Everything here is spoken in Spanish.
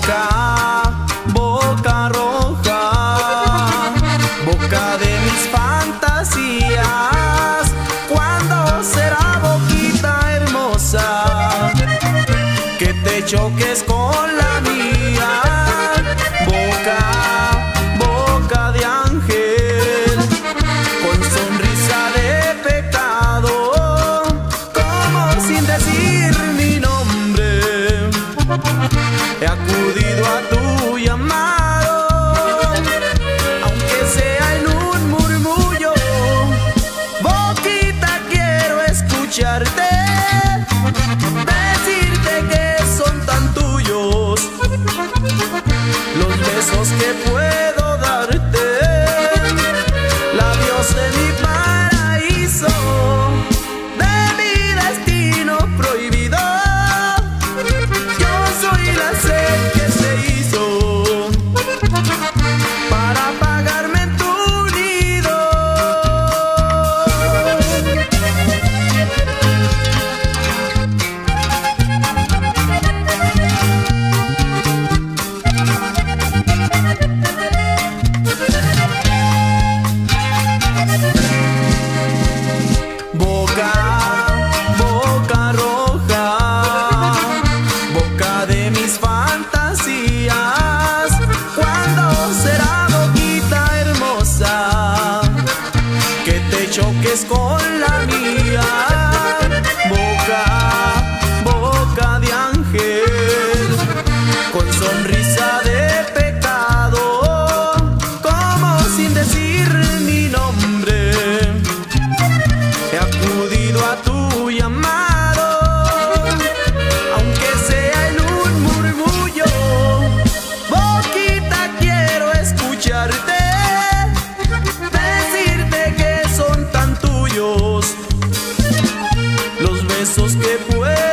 boca, boca roja, boca de mis fantasías. ¿Cuándo será boquita hermosa que te choques con la mía? Boca, boca de ángel, con sonrisa de pecado, como sin decir mi nombre. toques con la mía boca. besos que puedo.